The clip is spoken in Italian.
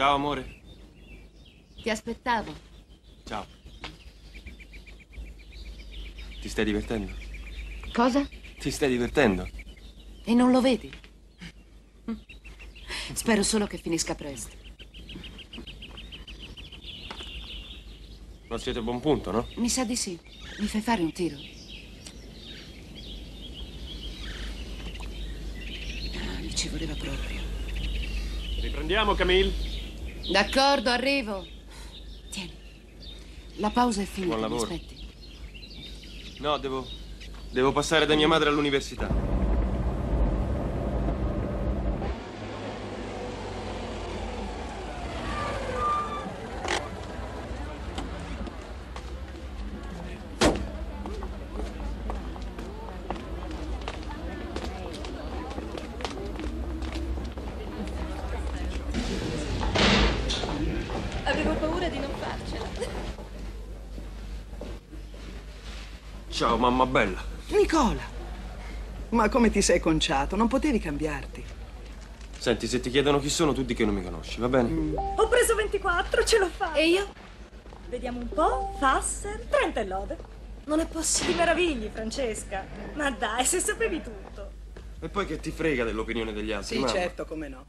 Ciao amore. Ti aspettavo. Ciao. Ti stai divertendo? Cosa? Ti stai divertendo? E non lo vedi? Spero solo che finisca presto. Non siete a buon punto, no? Mi sa di sì. Mi fai fare un tiro? Ah, mi ci voleva proprio. Riprendiamo, Camille. D'accordo, arrivo. Tieni. La pausa è finita. Buon lavoro. No, devo. Devo passare da mia madre all'università. Avevo paura di non farcela. Ciao, mamma bella. Nicola! Ma come ti sei conciato? Non potevi cambiarti. Senti, se ti chiedono chi sono, tu di che non mi conosci, va bene? Ho preso 24, ce l'ho fatta. E io? Vediamo un po'. Fasser, 30 e lode. Non è possibile. Ti meravigli, Francesca. Ma dai, se sapevi tutto. E poi che ti frega dell'opinione degli altri, Sì, mamma? certo, come no.